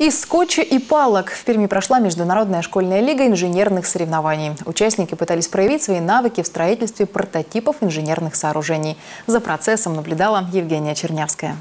Из скотча и палок в Перми прошла Международная школьная лига инженерных соревнований. Участники пытались проявить свои навыки в строительстве прототипов инженерных сооружений. За процессом наблюдала Евгения Чернявская.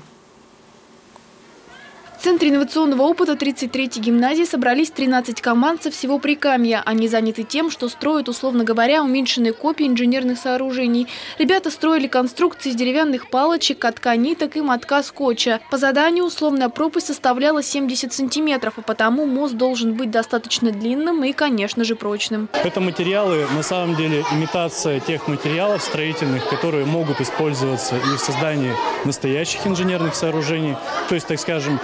В Центре инновационного опыта 33-й гимназии собрались 13 команд со всего Прикамья. Они заняты тем, что строят, условно говоря, уменьшенные копии инженерных сооружений. Ребята строили конструкции из деревянных палочек, катка ниток и мотка скотча. По заданию условная пропасть составляла 70 сантиметров, а потому мост должен быть достаточно длинным и, конечно же, прочным. Это материалы, на самом деле, имитация тех материалов строительных, которые могут использоваться и в создании настоящих инженерных сооружений. То есть, так скажем,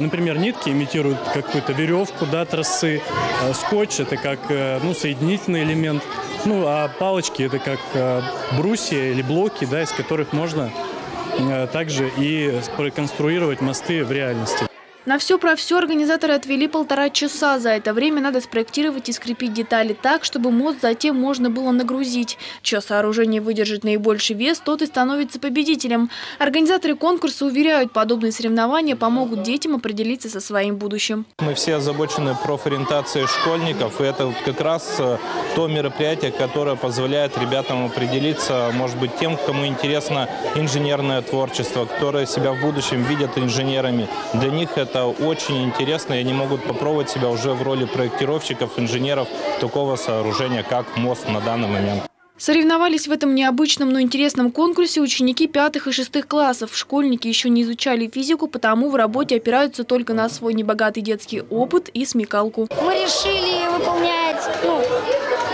например, нитки имитируют какую-то веревку, да, троссы. А, скотч – это как э, ну, соединительный элемент. Ну, а палочки – это как э, брусья или блоки, да, из которых можно э, также и проконструировать мосты в реальности. На все про все организаторы отвели полтора часа. За это время надо спроектировать и скрепить детали так, чтобы мост затем можно было нагрузить. Чье сооружение выдержит наибольший вес, тот и становится победителем. Организаторы конкурса уверяют, подобные соревнования помогут детям определиться со своим будущим. Мы все озабочены профориентацией школьников, и это как раз э, то мероприятие, которое позволяет ребятам определиться, может быть, тем, кому интересно инженерное творчество, которые себя в будущем видят инженерами. Для них это это очень интересно, и они могут попробовать себя уже в роли проектировщиков, инженеров такого сооружения, как мост на данный момент. Соревновались в этом необычном, но интересном конкурсе ученики пятых и шестых классов. Школьники еще не изучали физику, потому в работе опираются только на свой небогатый детский опыт и смекалку. Мы решили выполнять ну,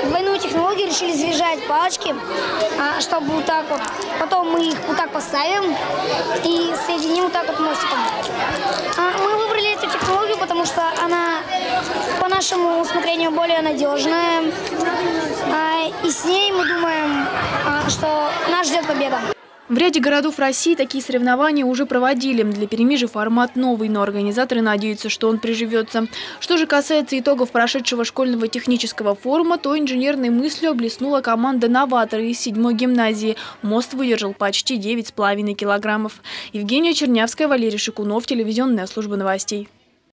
двойную технологию, решили завязать палочки, а, чтобы вот так вот. Потом мы их вот так поставим и соединим вот так вот мостиком. А, мы выбрали эту технологию, потому что она по нашему усмотрению более надежная. А, и с ней мы думаем, а, что нас ждет победа. В ряде городов России такие соревнования уже проводили. Для Перми же формат новый, но организаторы надеются, что он приживется. Что же касается итогов прошедшего школьного технического форума, то инженерной мыслью облеснула команда «Новаторы» из седьмой гимназии. Мост выдержал почти 9,5 килограммов. Евгения Чернявская, Валерий Шикунов, телевизионная служба новостей.